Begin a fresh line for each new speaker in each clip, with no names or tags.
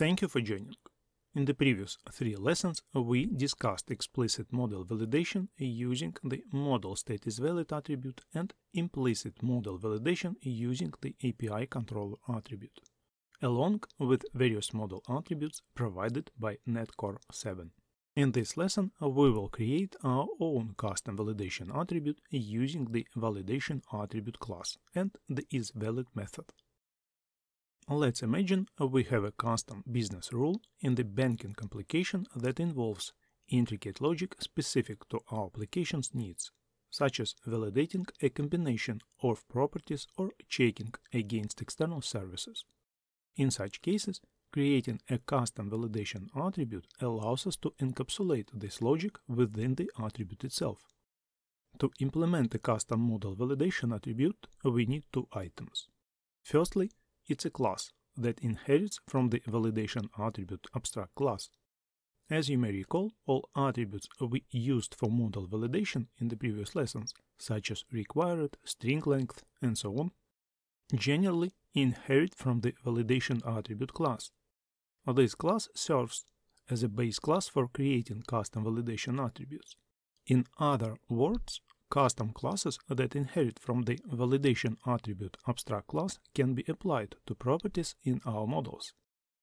Thank you for joining. In the previous three lessons, we discussed explicit model validation using the model state is valid attribute and implicit model validation using the API controller attribute, along with various model attributes provided by .NET Core 7. In this lesson, we will create our own custom validation attribute using the validation attribute class and the isValid method. Let's imagine we have a custom business rule in the banking application that involves intricate logic specific to our application's needs, such as validating a combination of properties or checking against external services. In such cases, creating a custom validation attribute allows us to encapsulate this logic within the attribute itself. To implement a custom model validation attribute, we need two items. Firstly, it's a class that inherits from the validation attribute abstract class. As you may recall, all attributes we used for model validation in the previous lessons, such as required, string length, and so on, generally inherit from the validation attribute class. This class serves as a base class for creating custom validation attributes. In other words, Custom classes that inherit from the validation attribute abstract class can be applied to properties in our models.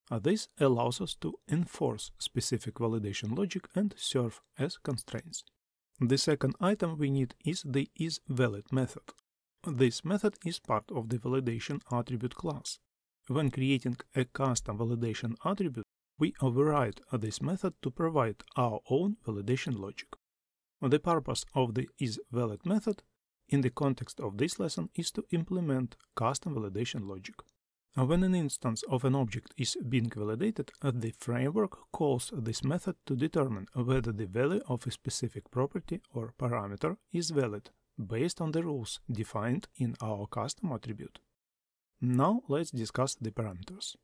Uh, this allows us to enforce specific validation logic and serve as constraints. The second item we need is the isValid method. This method is part of the validation attribute class. When creating a custom validation attribute, we override this method to provide our own validation logic. The purpose of the isValid method in the context of this lesson is to implement custom validation logic. When an instance of an object is being validated, the framework calls this method to determine whether the value of a specific property or parameter is valid based on the rules defined in our custom attribute. Now let's discuss the parameters.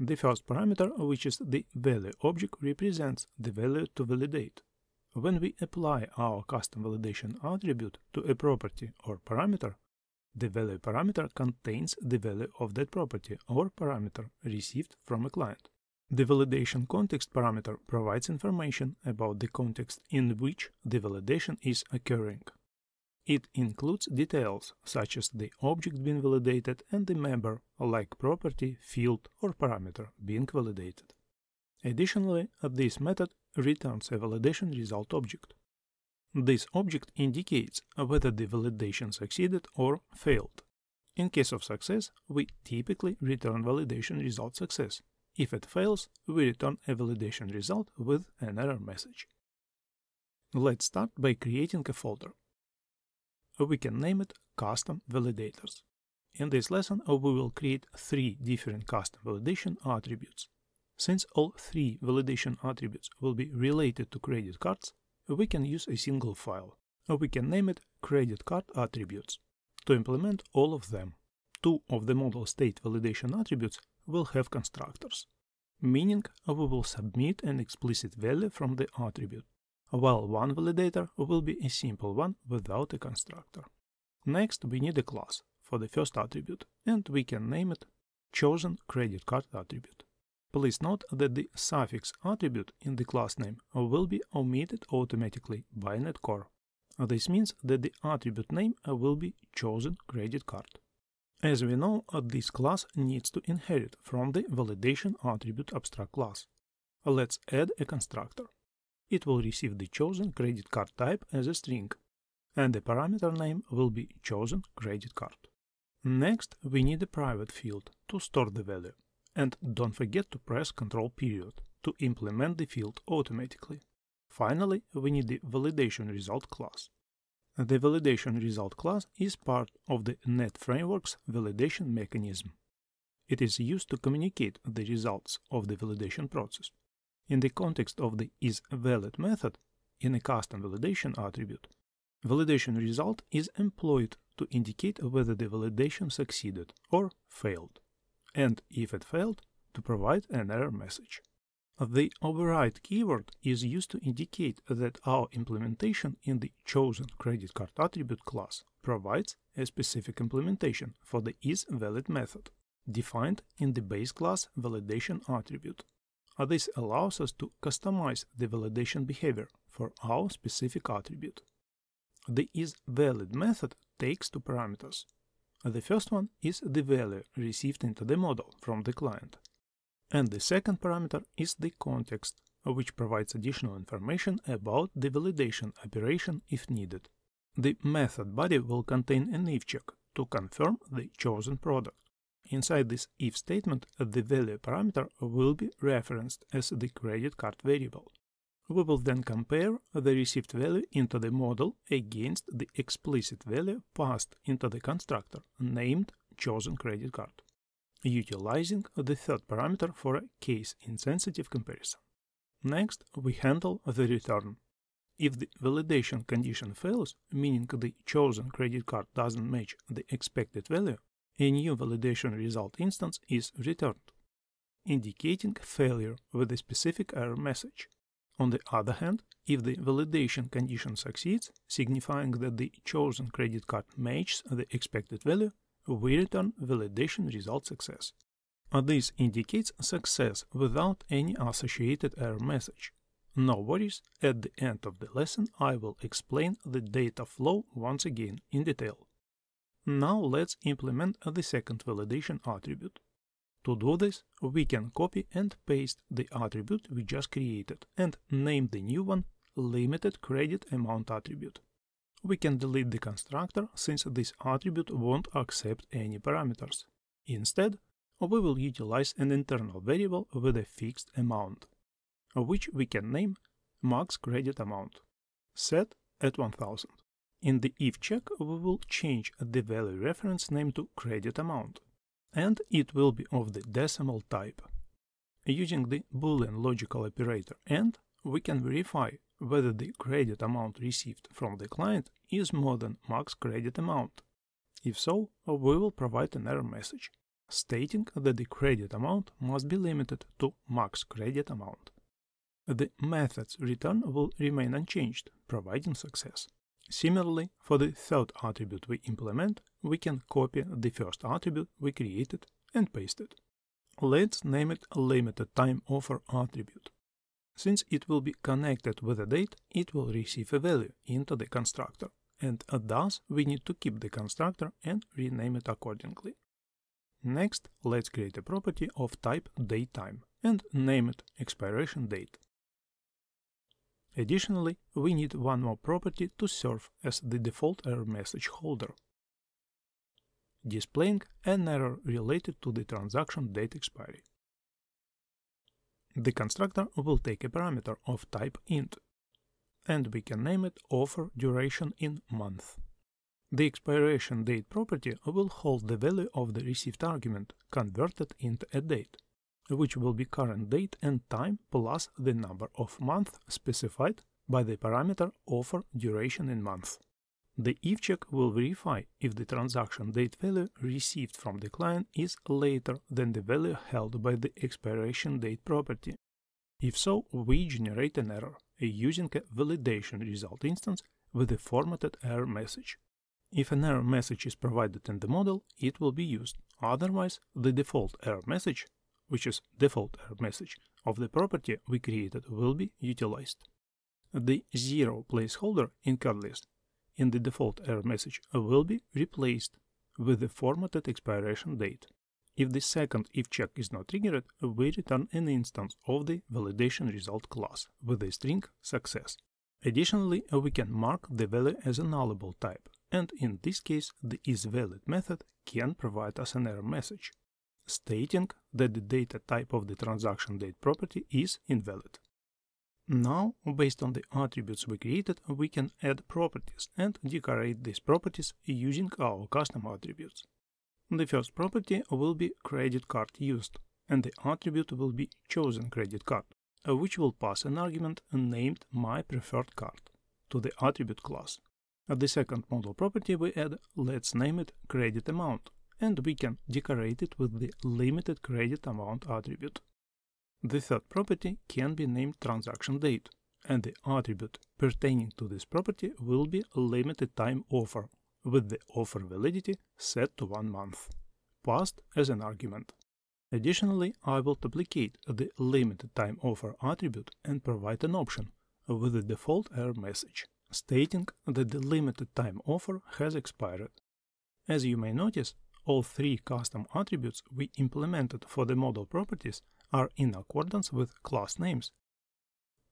The first parameter, which is the value object, represents the value to validate. When we apply our custom validation attribute to a property or parameter, the value parameter contains the value of that property or parameter received from a client. The validation context parameter provides information about the context in which the validation is occurring. It includes details such as the object being validated and the member, like property, field, or parameter being validated. Additionally, at this method returns a validation result object. This object indicates whether the validation succeeded or failed. In case of success, we typically return validation result success. If it fails, we return a validation result with an error message. Let's start by creating a folder. We can name it Custom Validators. In this lesson, we will create three different custom validation attributes. Since all three validation attributes will be related to credit cards, we can use a single file. We can name it credit card attributes. To implement all of them, two of the model state validation attributes will have constructors, meaning we will submit an explicit value from the attribute, while one validator will be a simple one without a constructor. Next, we need a class for the first attribute, and we can name it chosen credit card attribute. Please note that the suffix attribute in the class name will be omitted automatically by .NET Core. This means that the attribute name will be chosen credit card. As we know, this class needs to inherit from the validation attribute abstract class. Let's add a constructor. It will receive the chosen credit card type as a string, and the parameter name will be chosen credit card. Next, we need a private field to store the value. And don't forget to press Ctrl period to implement the field automatically. Finally, we need the validation result class. The validation result class is part of the .NET Framework's validation mechanism. It is used to communicate the results of the validation process. In the context of the isValid method, in a custom validation attribute, validation result is employed to indicate whether the validation succeeded or failed and if it failed, to provide an error message. The override keyword is used to indicate that our implementation in the chosen credit card attribute class provides a specific implementation for the isValid method. defined in the base class validation attribute. This allows us to customize the validation behavior for our specific attribute. The isValid method takes two parameters. The first one is the value received into the model from the client. And the second parameter is the context, which provides additional information about the validation operation if needed. The method body will contain an if check to confirm the chosen product. Inside this if statement, the value parameter will be referenced as the credit card variable. We will then compare the received value into the model against the explicit value passed into the constructor named chosen credit card, utilizing the third parameter for a case-insensitive comparison. Next, we handle the return. If the validation condition fails, meaning the chosen credit card doesn't match the expected value, a new validation result instance is returned, indicating failure with a specific error message. On the other hand, if the validation condition succeeds, signifying that the chosen credit card matches the expected value, we return validation result success. This indicates success without any associated error message. No worries, at the end of the lesson I will explain the data flow once again in detail. Now let's implement the second validation attribute. To do this, we can copy and paste the attribute we just created and name the new one limited credit amount attribute. We can delete the constructor since this attribute won't accept any parameters. Instead, we will utilize an internal variable with a fixed amount, which we can name max credit amount, set at 1000. In the if check, we will change the value reference name to credit amount, and it will be of the decimal type. Using the boolean logical operator AND, we can verify whether the credit amount received from the client is more than max credit amount. If so, we will provide an error message stating that the credit amount must be limited to max credit amount. The method's return will remain unchanged, providing success. Similarly, for the third attribute we implement, we can copy the first attribute we created and paste it. Let's name it limited time offer attribute. Since it will be connected with a date, it will receive a value into the constructor, and thus we need to keep the constructor and rename it accordingly. Next, let's create a property of type datetime and name it expiration date. Additionally, we need one more property to serve as the default error message holder, displaying an error related to the transaction date expiry. The constructor will take a parameter of type int, and we can name it offer duration in month. The expiration date property will hold the value of the received argument converted into a date which will be current date and time plus the number of months specified by the parameter offer duration in months. The if check will verify if the transaction date value received from the client is later than the value held by the expiration date property. If so, we generate an error using a validation result instance with a formatted error message. If an error message is provided in the model, it will be used. Otherwise, the default error message which is default error message, of the property we created will be utilized. The zero placeholder in code list in the default error message will be replaced with the formatted expiration date. If the second if check is not triggered, we return an instance of the validation result class with the string success. Additionally, we can mark the value as a nullable type, and in this case, the isValid method can provide us an error message stating that the data type of the transaction date property is invalid. Now, based on the attributes we created, we can add properties and decorate these properties using our custom attributes. The first property will be credit card used, and the attribute will be chosen credit card, which will pass an argument named my preferred card to the attribute class. At The second model property we add, let's name it credit amount, and we can decorate it with the limited credit amount attribute. The third property can be named transaction date, and the attribute pertaining to this property will be limited time offer, with the offer validity set to one month. passed as an argument. Additionally, I will duplicate the limited time offer attribute and provide an option with a default error message stating that the limited time offer has expired. As you may notice, all three custom attributes we implemented for the model properties are in accordance with class names,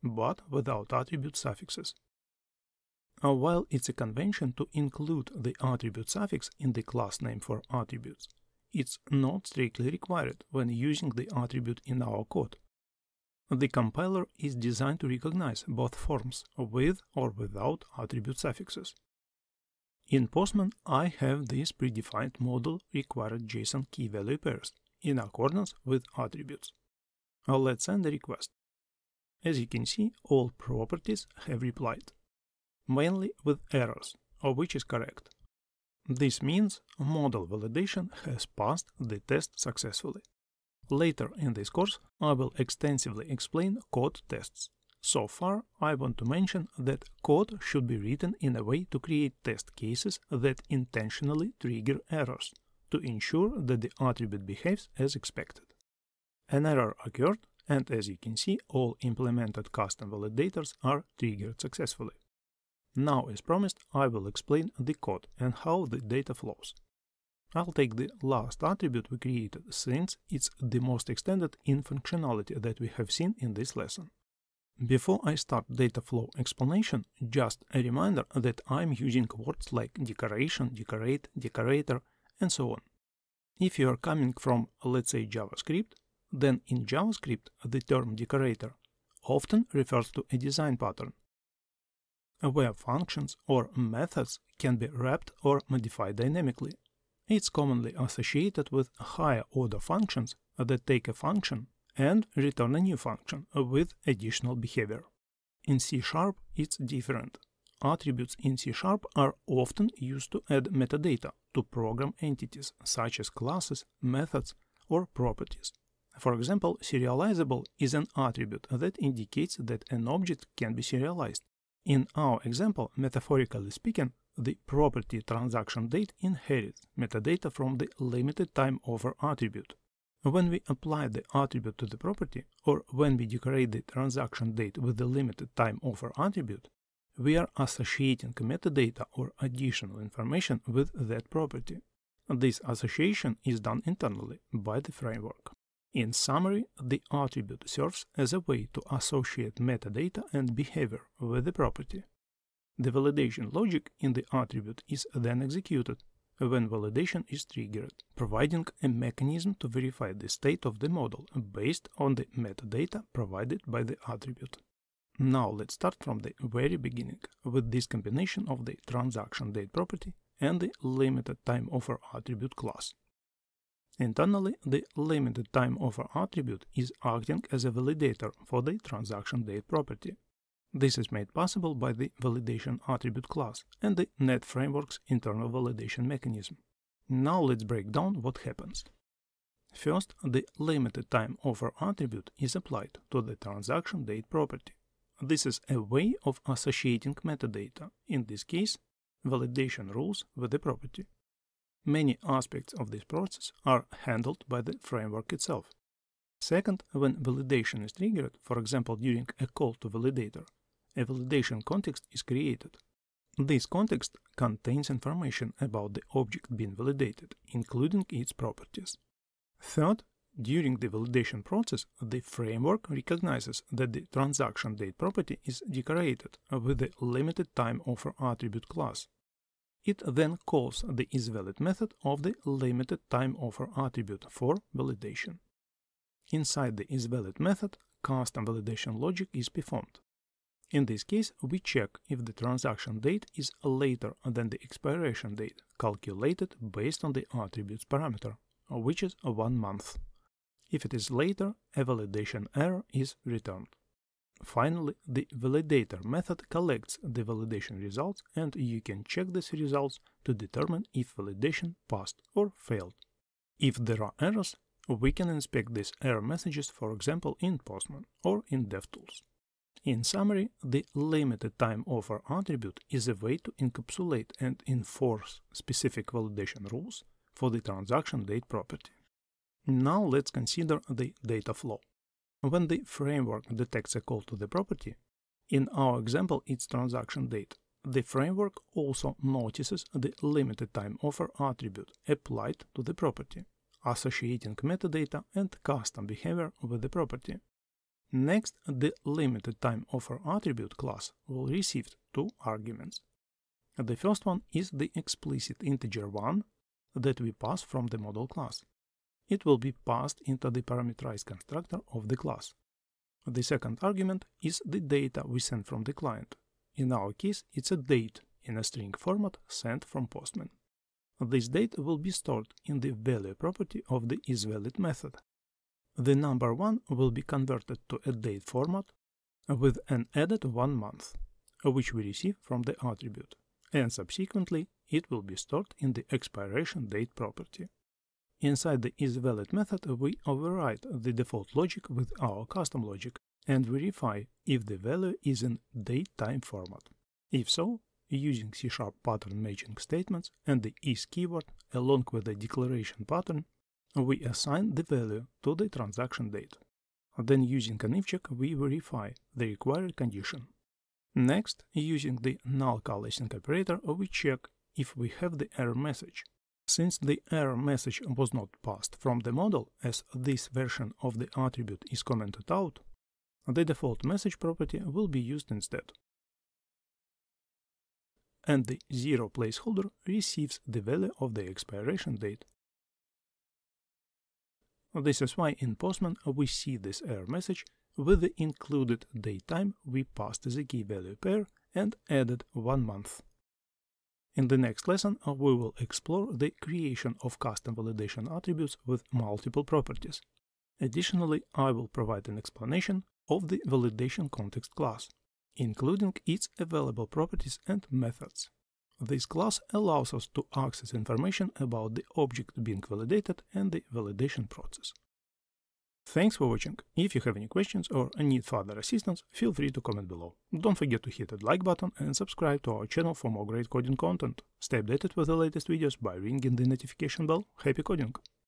but without attribute suffixes. While it's a convention to include the attribute suffix in the class name for attributes, it's not strictly required when using the attribute in our code. The compiler is designed to recognize both forms with or without attribute suffixes. In Postman, I have these predefined model required JSON key value pairs in accordance with attributes. Let's send a request. As you can see, all properties have replied, mainly with errors, of which is correct. This means model validation has passed the test successfully. Later in this course, I will extensively explain code tests. So far, I want to mention that code should be written in a way to create test cases that intentionally trigger errors, to ensure that the attribute behaves as expected. An error occurred, and as you can see, all implemented custom validators are triggered successfully. Now, as promised, I will explain the code and how the data flows. I'll take the last attribute we created, since it's the most extended in functionality that we have seen in this lesson. Before I start data flow explanation, just a reminder that I'm using words like decoration, decorate, decorator, and so on. If you are coming from, let's say, JavaScript, then in JavaScript the term decorator often refers to a design pattern, where functions or methods can be wrapped or modified dynamically. It's commonly associated with higher order functions that take a function and return a new function with additional behavior. In C Sharp, it's different. Attributes in C Sharp are often used to add metadata to program entities such as classes, methods, or properties. For example, serializable is an attribute that indicates that an object can be serialized. In our example, metaphorically speaking, the property transaction date inherits metadata from the limited time offer attribute. When we apply the attribute to the property, or when we decorate the transaction date with the limited time offer attribute, we are associating metadata or additional information with that property. This association is done internally by the framework. In summary, the attribute serves as a way to associate metadata and behavior with the property. The validation logic in the attribute is then executed when validation is triggered, providing a mechanism to verify the state of the model based on the metadata provided by the attribute. Now let's start from the very beginning with this combination of the transaction date property and the limited time offer attribute class. Internally, the limited time offer attribute is acting as a validator for the transaction date property. This is made possible by the validation attribute class and the .NET Framework's internal validation mechanism. Now let's break down what happens. First, the limited time offer attribute is applied to the transaction date property. This is a way of associating metadata, in this case, validation rules with the property. Many aspects of this process are handled by the framework itself. Second, when validation is triggered, for example during a call to validator, a validation context is created. This context contains information about the object being validated, including its properties. Third, during the validation process, the framework recognizes that the transaction date property is decorated with the limited time offer attribute class. It then calls the isValid method of the limited time offer attribute for validation. Inside the isValid method, custom validation logic is performed. In this case, we check if the transaction date is later than the expiration date, calculated based on the attributes parameter, which is one month. If it is later, a validation error is returned. Finally, the validator method collects the validation results and you can check these results to determine if validation passed or failed. If there are errors, we can inspect these error messages, for example, in Postman or in DevTools. In summary, the limited time offer attribute is a way to encapsulate and enforce specific validation rules for the transaction date property. Now let's consider the data flow. When the framework detects a call to the property, in our example it's transaction date, the framework also notices the limited time offer attribute applied to the property, associating metadata and custom behavior with the property. Next, the limited time offer attribute class will receive two arguments. The first one is the explicit integer 1 that we pass from the model class. It will be passed into the parameterized constructor of the class. The second argument is the data we send from the client. In our case, it's a date in a string format sent from Postman. This date will be stored in the value property of the isValid method. The number 1 will be converted to a date format with an added one month, which we receive from the attribute, and subsequently it will be stored in the expiration date property. Inside the isValid method, we override the default logic with our custom logic and verify if the value is in date-time format. If so, using C-sharp pattern matching statements and the is keyword along with the declaration pattern, we assign the value to the transaction date. Then using an if check, we verify the required condition. Next, using the null coalescing operator, we check if we have the error message. Since the error message was not passed from the model as this version of the attribute is commented out, the default message property will be used instead. And the zero placeholder receives the value of the expiration date. This is why in Postman we see this error message with the included date time we passed the key value pair and added one month. In the next lesson, uh, we will explore the creation of custom validation attributes with multiple properties. Additionally, I will provide an explanation of the validation context class, including its available properties and methods. This class allows us to access information about the object being validated and the validation process. Thanks for watching. If you have any questions or need further assistance, feel free to comment below. Don't forget to hit that like button and subscribe to our channel for more great coding content. Stay updated with the latest videos by ringing the notification bell. Happy coding!